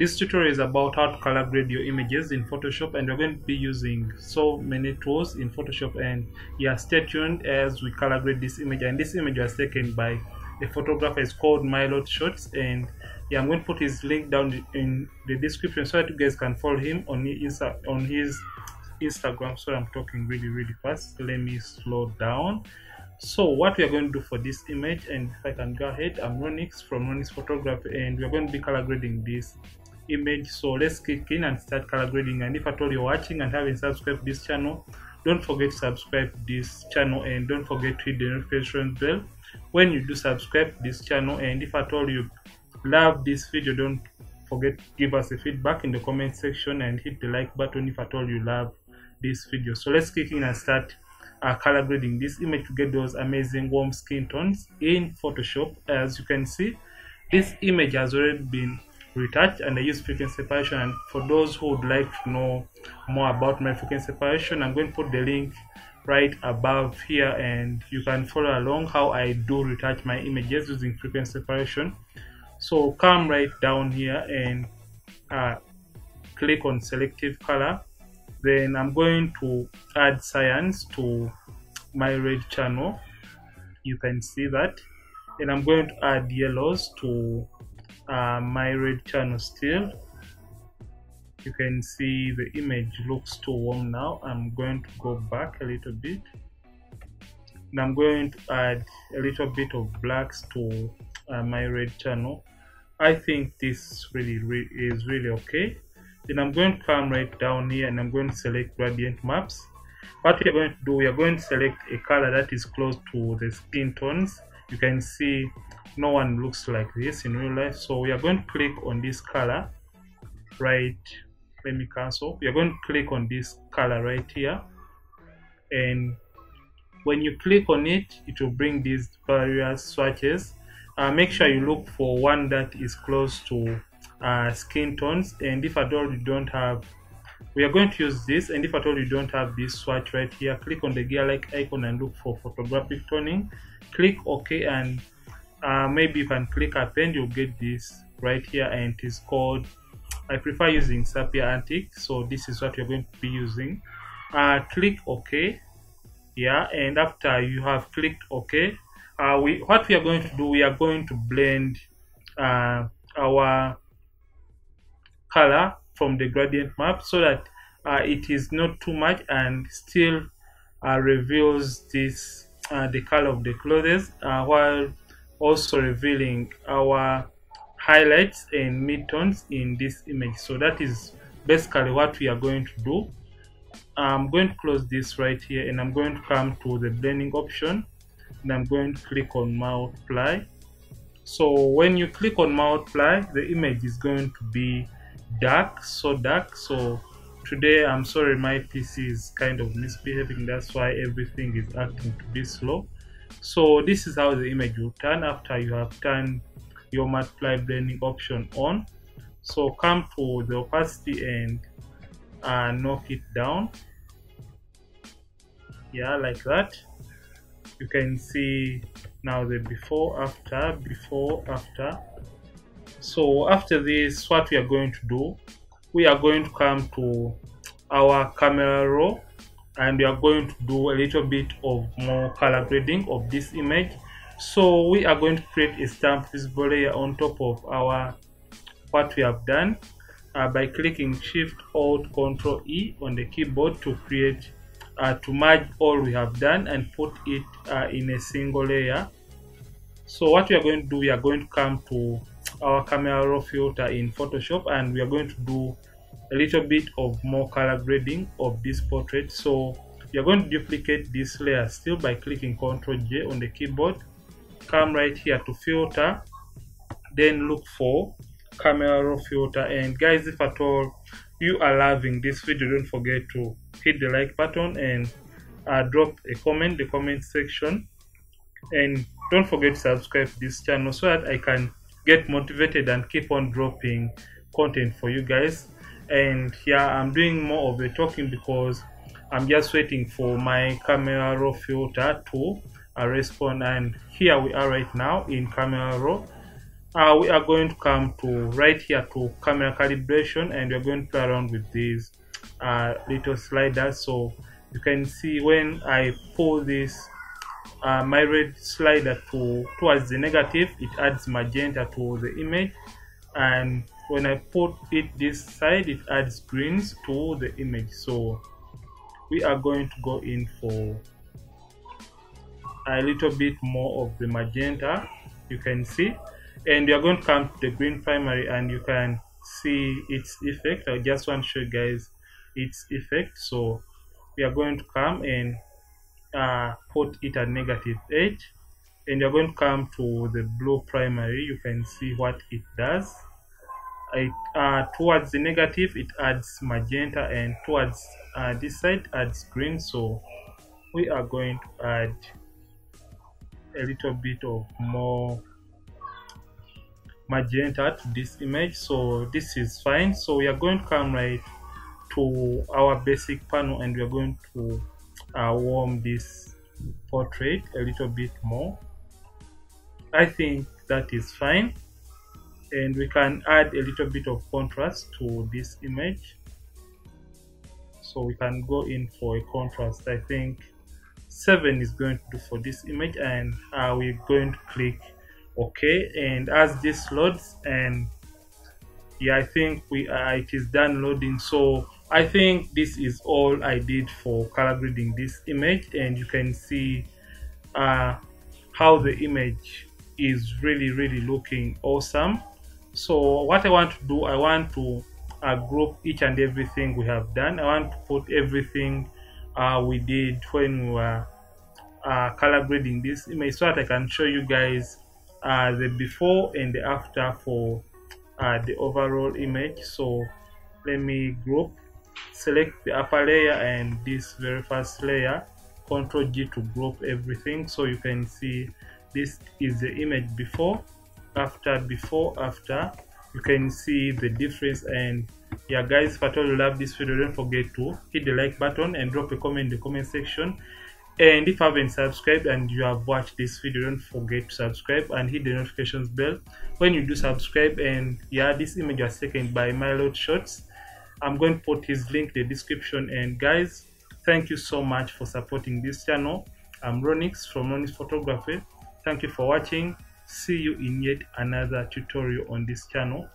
this tutorial is about how to color grade your images in photoshop and we're going to be using so many tools in photoshop and yeah stay tuned as we color grade this image. And this image was taken by a photographer is called Mylot Shotz and yeah I'm going to put his link down in the description so that you guys can follow him on his on his Instagram. So I'm talking really really fast. Let me slow down. So what we are going to do for this image and if I can go ahead I'm Ronnix from Ronnix Photography and we are going to be color grading this image so let's kick in and start color grading. And if at all you're watching and haven't subscribed this channel don't forget to subscribe this channel and don't forget to hit the notification bell when you do subscribe this channel. And if at all you love this video don't forget to give us a feedback in the comment section and hit the like button if at all you love this video. So let's kick in and start uh, color grading. This image to get those amazing warm skin tones in photoshop. As you can see this image has already been retouched and I use frequency separation. And for those who would like to know more about my frequency separation I'm going to put the link right above here and you can follow along how I do retouch my images using frequency separation. So come right down here and uh, click on selective color. Then I'm going to add cyans to my red channel. You can see that. And I'm going to add yellows to uh, my red channel still you can see the image looks too warm now. I'm going to go back a little bit. And I'm going to add a little bit of blacks to uh, my red channel. I think this really, really is really okay. Then I'm going to come right down here and I'm going to select gradient maps. What we are going to do we are going to select a color that is close to the skin tones. You can see no one looks like this in real life. So we are going to click on this color right let me cancel. We are going to click on this color right here. And when you click on it it will bring these various swatches. Uh, make sure you look for one that is close to uh, skin tones. And if at all you don't have we are going to use this. And if at all you don't have this swatch right here click on the gear like icon and look for photographic toning. Click ok and uh, maybe you can click append you'll get this right here and it is called I prefer using Sepia Antique so this is what you're going to be using. Uh, click OK. Yeah and after you have clicked OK uh, we what we are going to do we are going to blend uh, our color from the gradient map so that uh, it is not too much and still uh, reveals this uh, the color of the clothes uh, while also revealing our highlights and midtones in this image. So that is basically what we are going to do. I'm going to close this right here and i'm going to come to the blending option and i'm going to click on multiply. So when you click on multiply the image is going to be dark so dark. So today i'm sorry my pc is kind of misbehaving. That's why everything is acting to be slow so this is how the image will turn after you have turned your multiply blending option on. So come to the opacity and uh, knock it down. Yeah like that. You can see now the before after before after. So after this what we are going to do we are going to come to our camera raw and we are going to do a little bit of more color grading of this image. So we are going to create a stamp visible layer on top of our what we have done uh, by clicking shift alt control e on the keyboard to create uh, to merge all we have done and put it uh, in a single layer. So what we are going to do we are going to come to our camera raw filter in photoshop and we are going to do a little bit of more color grading of this portrait. So you're going to duplicate this layer still by clicking ctrl j on the keyboard. Come right here to filter. Then look for camera raw filter. And guys if at all you are loving this video don't forget to hit the like button and uh, drop a comment the comment section. And don't forget to subscribe to this channel so that i can get motivated and keep on dropping content for you guys and yeah i'm doing more of the talking because i'm just waiting for my camera raw filter to uh, respond. And here we are right now in camera raw. Uh, we are going to come to right here to camera calibration and we're going to play around with these uh, little sliders. So you can see when I pull this uh, my red slider to towards the negative it adds magenta to the image. And when I put it this side it adds greens to the image. So we are going to go in for a little bit more of the magenta you can see. And you're going to come to the green primary and you can see its effect. I just want to show you guys its effect. So we are going to come and uh, put it at negative 8 and you're going to come to the blue primary. You can see what it does uh, towards the negative it adds magenta and towards uh, this side adds green. So we are going to add a little bit of more magenta to this image. So this is fine. So we are going to come right to our basic panel and we are going to uh, warm this portrait a little bit more. I think that is fine and we can add a little bit of contrast to this image. So we can go in for a contrast. I think 7 is going to do for this image and uh, we're going to click okay and as this loads and yeah i think we uh, it is done loading. So i think this is all i did for color grading this image and you can see uh, how the image is really really looking awesome so what i want to do i want to uh, group each and everything we have done. I want to put everything uh, we did when we were uh, color grading this image so that i can show you guys uh, the before and the after for uh, the overall image. So let me group select the upper layer and this very first layer. Control G to group everything so you can see this is the image before after before after. You can see the difference and yeah guys if at all you love this video don't forget to hit the like button and drop a comment in the comment section. And if you haven't subscribed and you have watched this video don't forget to subscribe and hit the notifications bell. When you do subscribe and yeah this image was taken by Mylot Shotz I'm going to put his link in the description. And guys thank you so much for supporting this channel. I'm Ronnix from Ronnix Photography. Thank you for watching see you in yet another tutorial on this channel